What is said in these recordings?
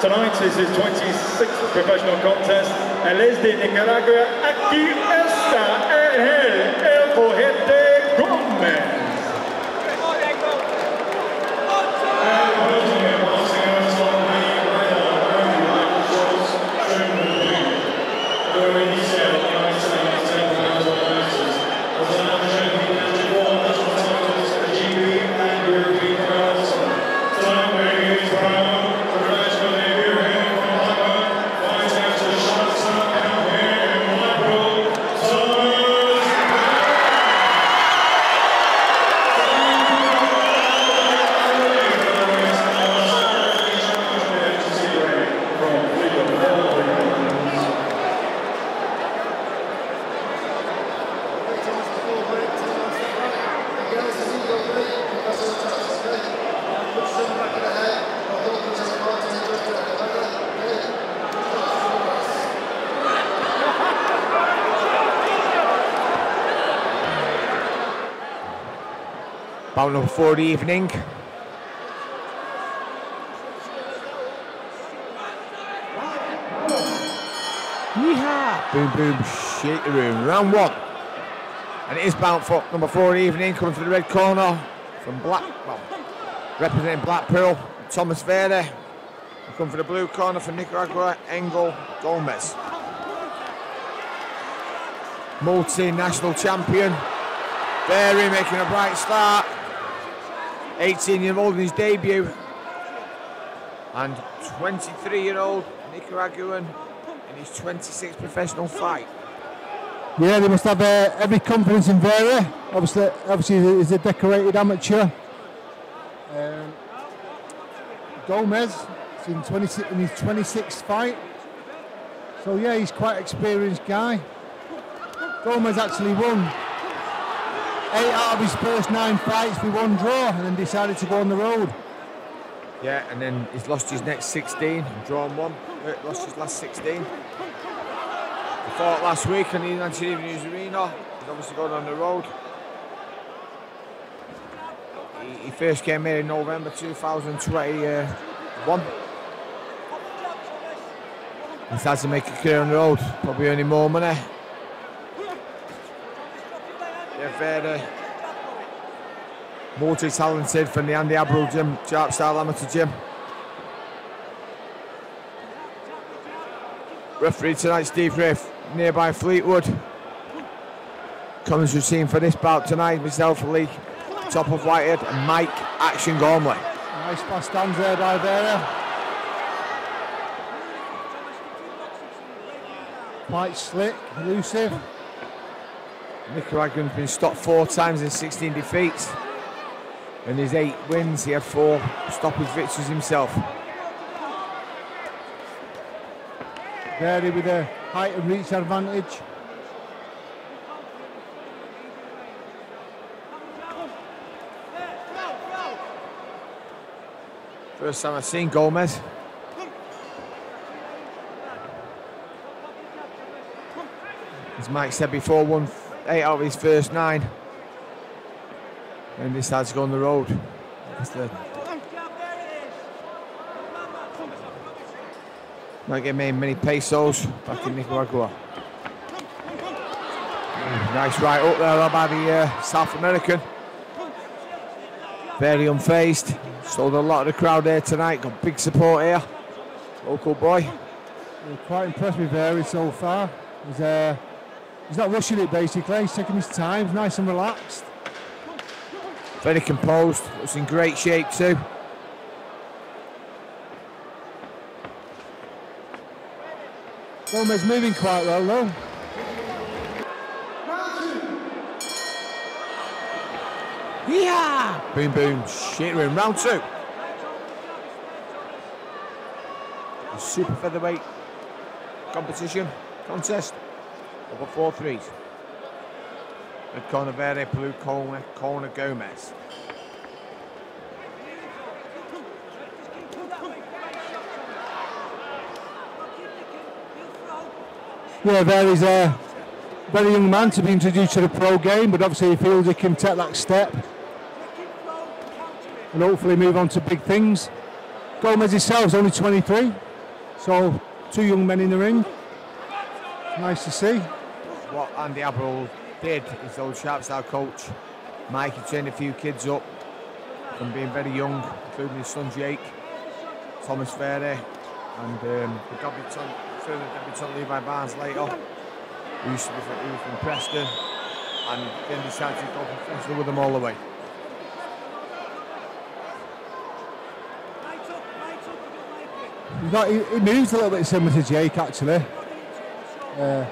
Tonight is his 26th professional contest, and es de Nicaragua. Aquí está eh, eh, eh, el, el Bout number four of the evening. Yeehaw! Boom, boom, shake the room. Round one. And it is bound for number four of the evening, coming to the red corner from Black, well, representing Blackpool, Thomas Varey. Come for the blue corner for Nicaragua, Engel Gomez. Multi-national champion. Varey making a bright start. 18 year old in his debut. And 23 year old Nicaraguan in his 26th professional fight. Yeah, they must have uh, every confidence in Varey. Obviously, obviously he's a decorated amateur. Um, Gomez is in, 26, in his 26th fight. So yeah, he's quite experienced guy. Gomez actually won eight out of his first nine fights with one draw and then decided to go on the road. Yeah, and then he's lost his next 16 and drawn one. Uh, Lost his last 16. He fought last week on the United News Arena. He's obviously going on the road. He, he first came here in November 2021. He starts to make a career on the road, probably earning more money. Yeah, uh, Varey. Multi-talented from the Andy Abril gym, Sharp Style Amateur Gym. Referee tonight, Steve Riff, nearby Fleetwood. Commentary team for this bout tonight, myself, Lee, top of Whitehead, and Mike Action Gormley. Nice pass down there by Varey. Quite slick, elusive. Nicaraguan's been stopped four times in 16 defeats. In his eight wins, he had four stoppage victories himself. Varey with a height and reach advantage. First time I've seen Gomez. As Mike said before, won eight out of his first nine. And decides to go on the road. The- Might get made many pesos back in Nicaragua. Nice right up there by the uh, South American. Very unfazed. Sold a lot of the crowd there tonight. Got big support here. Local boy. We're quite impressed with Varey so far. He's, uh, he's not rushing it basically, he's taking his time, nice and relaxed. Very composed. Looks in great shape too. Gomez moving quite well though. Yeah. Boom, boom. Shit, we're in round two. The super featherweight competition contest. Over four threes. Red corner blue corner, corner Gomez. Yeah, Varey's a very young man to be introduced to the pro game, but obviously he feels he can take that step. and hopefully move on to big things. Gomez himself is only 23, so two young men in the ring. Nice to see. What Andy Abril did, his old sharp style coach, Mikey trained a few kids up from being very young, including his son Jake, Thomas Varey, and um, the debutant, further debutant Levi Barnes later, who used to be from, who was from Preston, and then decided to go professional with them all the way. He, he moves a little bit similar to Jake actually. Uh,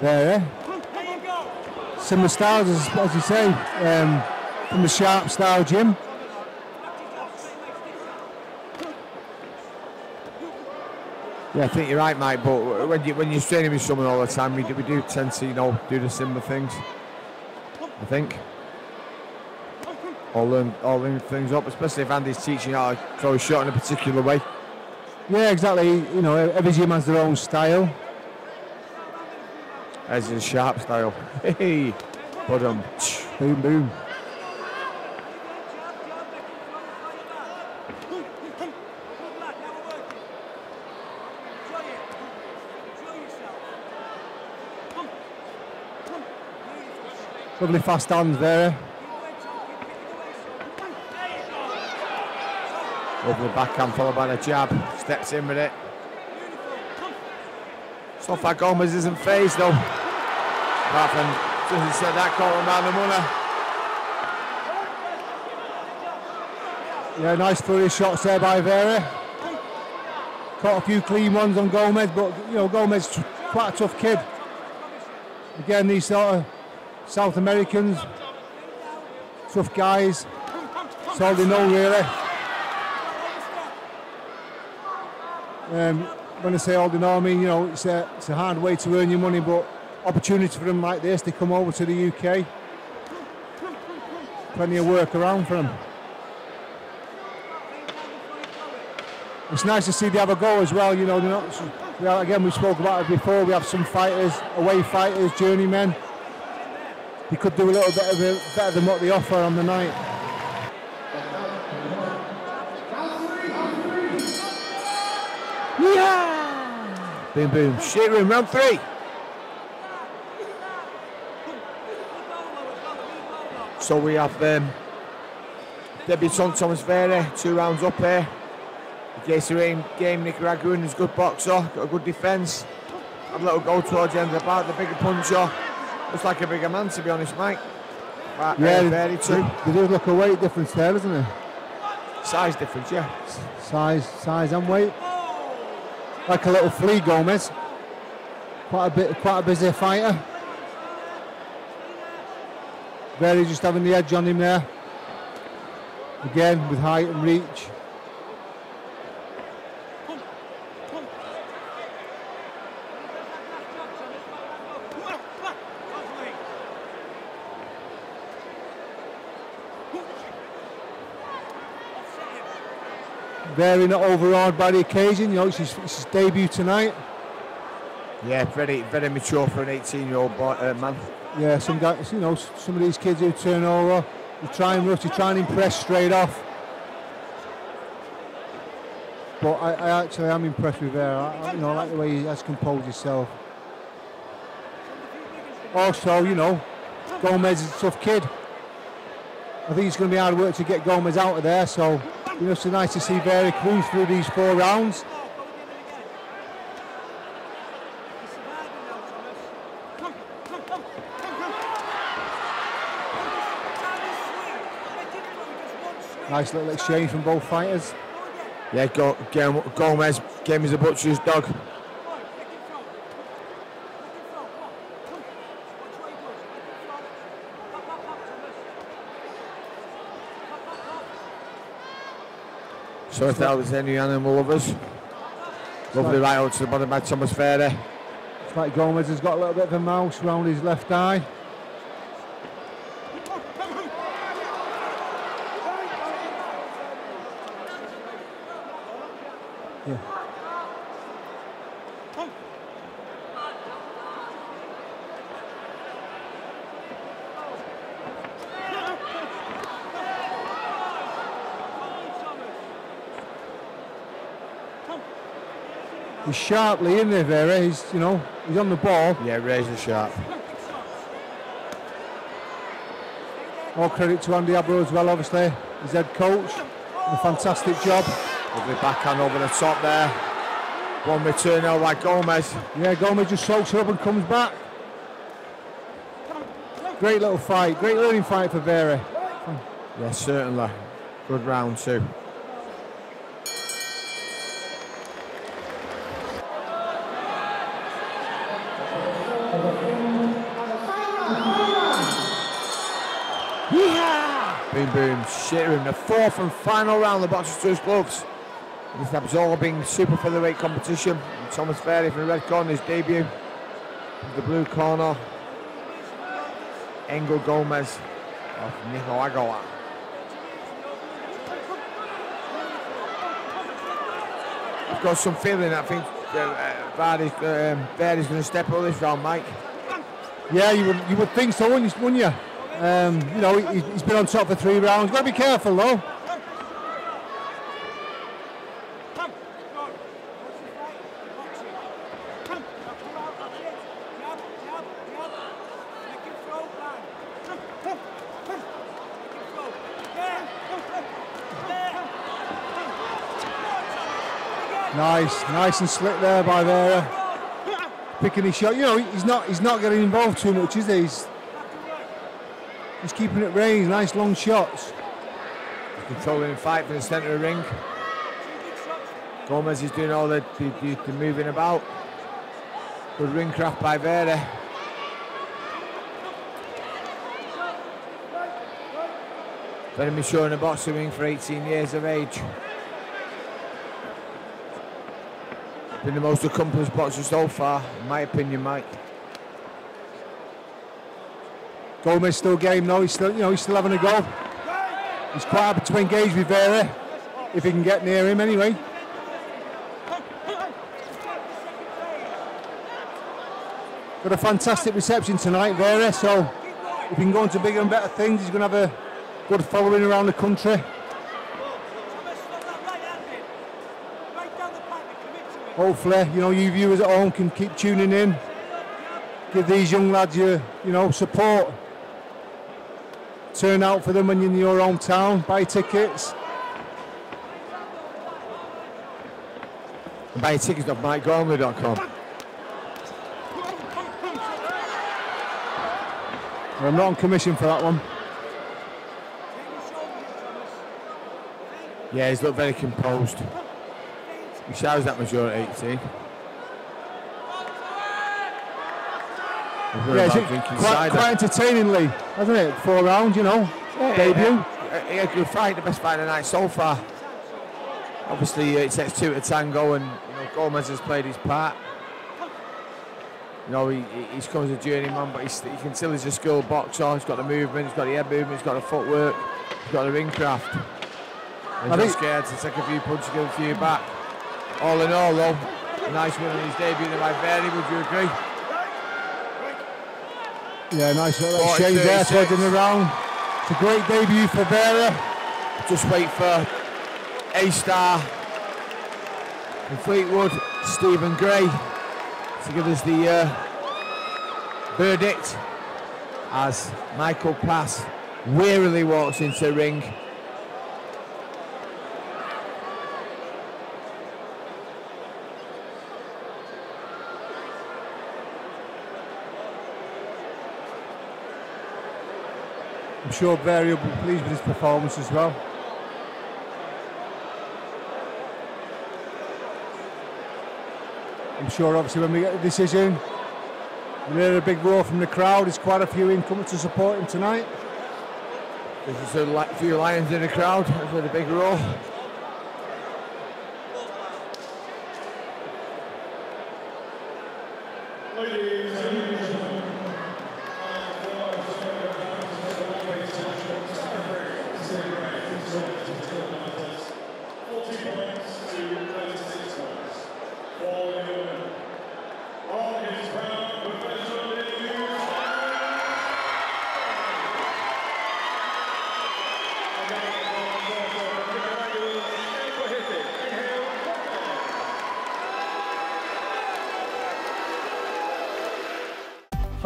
there, eh? Similar styles as, as you say, um, from the sharp style gym. Yeah, I think you're right, Mike. But when you when you're training with someone all the time, we do, we do tend to you know do the similar things. I think. All learn all learn things up, especially if Andy's teaching how to throw a shot in a particular way. Yeah, exactly. You know, every gym has their own style. As in sharp style. Hey, but um, Boom, boom. Lovely fast hands there. the backhand followed by the jab. Steps in with it. So far Gomez isn't phased though. Doesn't set that call around money. Yeah, nice flurry shots there by Varey. Caught a few clean ones on Gomez, but you know Gomez quite a tough kid. Again, these sort of South Americans, tough guys. All they know really. Um, when I say all they know, I mean you know it's a it's a hard way to earn your money, but opportunity for them like this, they come over to the UK. Plenty of work around for them. It's nice to see they have a go as well. You know, they're not. We are, again, we spoke about it before. We have some fighters, away fighters, journeymen. They could do a little bit of it better than what they offer on the night. Yeah! Boom boom. Shit room, round three. So we have um, debutant Thomas Varey, two rounds up here. Against the game, Nicaraguan is a good boxer, got a good defence. Had a little go towards the end of the bout, the bigger puncher. Looks like a bigger man to be honest, Mike. Right, Yeah, yeah, Varey too. There does look a weight difference there, doesn't there? Size difference, yeah. Size, size and weight. Like a little flea Gomez. Quite a bit, quite a busy fighter. Varey just having the edge on him there. Again with height and reach. Varey not overawed by the occasion. You know, it's his, it's his debut tonight. Yeah, very very mature for an 18 year old boy, uh, man. Yeah, some guys, you know, some of these kids who turn over, you try and rush, you try and impress straight off. But I, I actually am impressed with Varey. I, you know, I like the way he has composed himself. Also, you know, Gomez is a tough kid. I think it's going to be hard work to get Gomez out of there. So, you know, it's nice to see Varey cruise through these four rounds. Nice little exchange from both fighters. Yeah, Go, Go- Gomez, game is a butcher's dog. So if that was any animal lovers, lovely right out to the bottom by Thomas Varey. It's like Gomez has got a little bit of a mouse around his left eye. He's sharply in there, Varey. He's, you know, he's on the ball. Yeah, razor sharp. All credit to Andy Abro as well, obviously, his head coach. A fantastic job. Lovely backhand over the top there. One return now by Gomez. Yeah, Gomez just soaks her up and comes back. Great little fight, great learning fight for Varey. Yes, certainly. Good round too. Boom, Shittering the fourth and final round, the boxers his gloves. He's absorbing super featherweight competition. Thomas Varey from the red corner, his debut. The blue corner, Engel Gomez of Nicaragua. I've got some feeling I think uh, uh, Vardy's, um, going to step up this round, Mike. Yeah, you would you would think so, wouldn't you? Um, you know, he, he's been on top for three rounds. Got to be careful though. Nice, nice and slick there by Varey. Picking his shot. You know, he's not he's not getting involved too much, is he? He's, he's keeping it range, nice long shots. Controlling fight from the centre of the ring. Gomez is doing all the, the, the, the moving about. Good ring craft by Varey. Very mature in the boxing ring for 18 years of age. Been the most accomplished boxer so far, in my opinion, Mike. Gomez still game though. He's still, you know, he's still having a go. He's quite happy to engage with Varey if he can get near him anyway. Got a fantastic reception tonight, Varey. So if he can go on to bigger and better things, he's going to have a good following around the country. Hopefully, you know, you viewers at home can keep tuning in. Give these young lads your, you know, support. Turn out for them when you're in your hometown. Buy tickets. And buy tickets off MikeGormley.com. I'm not on commission for that one. Yeah, he's looked very composed. He shows that majority 18. Yeah, quite, quite entertainingly, hasn't it? Four rounds, you know, yeah, debut. Yeah, yeah, good fight, the best fight of the night so far. Obviously, uh, it takes two to tango, and you know Gomez has played his part. You know, he, he's come as a journeyman, but he's, he can still he's a skilled boxer. He's got the movement, he's got the head movement, he's got the footwork, he's got the ring craft. He's not scared to take a few punches, give a few back. All in all, though, a nice win on his debut by Varey, would you agree? Yeah, nice little exchange there towards around. It's a great debut for Varey. Just wait for A-Star from Fleetwood, Stephen Gray, to give us the uh, verdict as Michael Pass wearily walks into the ring. I'm sure Varey will be pleased with his performance as well. I'm sure obviously when we get the decision, we'll hear a big roar from the crowd. There's quite a few in coming to support him tonight. There's a few lions in the crowd with a big roar.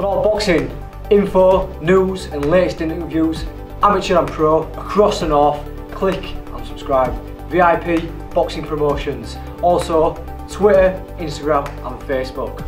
For all boxing info, news and latest interviews, amateur and pro, across the north, click and subscribe. VIP Boxing Promotions. Also, Twitter, Instagram and Facebook.